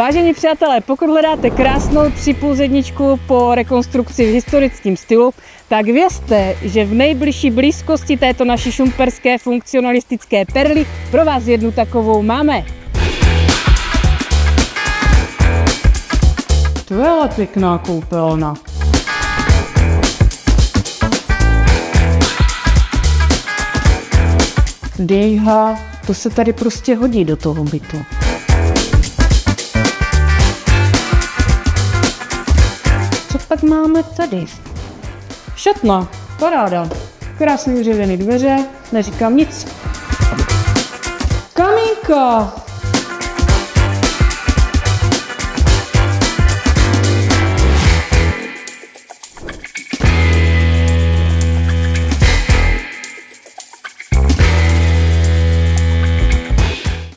Vážení přátelé, pokud hledáte krásnou třipůzedničku po rekonstrukci v historickém stylu, tak vězte, že v nejbližší blízkosti této naší šumperské funkcionalistické perly pro vás jednu takovou máme. To je ale pěkná koupelna. Dejha, to se tady prostě hodí do toho bytu. Pak máme tady? Šatna, paráda. Krásně vyřezený dveře, neříkám nic. Kamínka,